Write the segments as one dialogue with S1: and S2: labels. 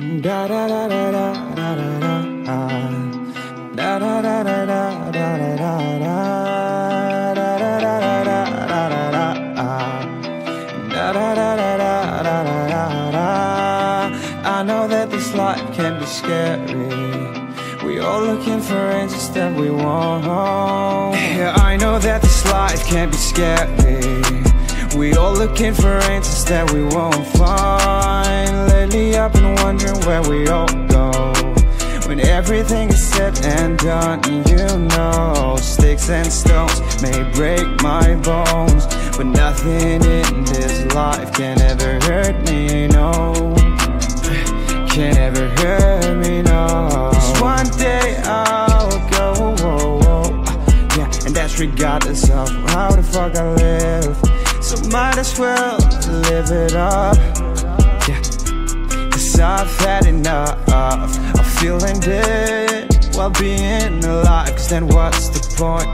S1: Da da da da da da da da. Da da da da da da da da da. Da da da da da da da da. Da da da da da da. I know that this life can be scary. We all looking for answers that we want. Yeah, I know that this life can be scary. We all looking for answers that we won't find. Lately, I've been wondering where we all go. When everything is said and done, you know, sticks and stones may break my bones, but nothing in this life can ever hurt me, no. Can ever hurt me, no. 'Cause one day I'll go, whoa. yeah, and that's regardless of how the fuck I live. So might as well live it up, yeah. I've had enough of feeling dead while being alive. Cause then what's the point?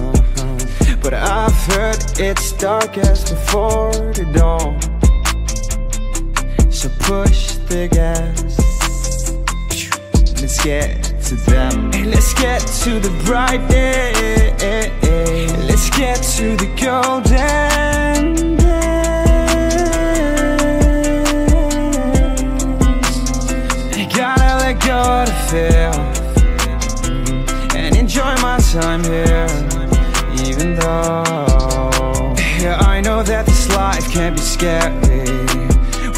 S1: Uh-huh. But I've heard it's darkest before the dawn. So push the gas. Let's get to them. Let's get to the bright day. Let's get to the golden to and enjoy my time here, even though yeah, I know that this life can be scary.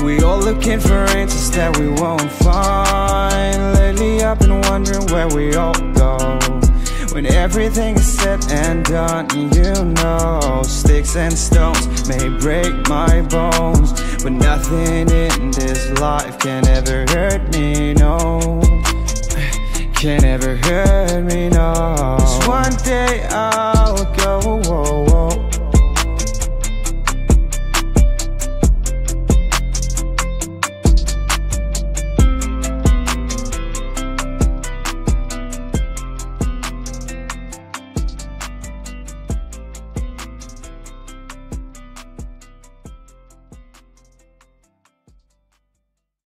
S1: We all looking for answers that we won't find. Lately, I've been wondering where we all go. When everything is said and done, you know, sticks and stones may break my bones, but nothing in this life can ever hurt.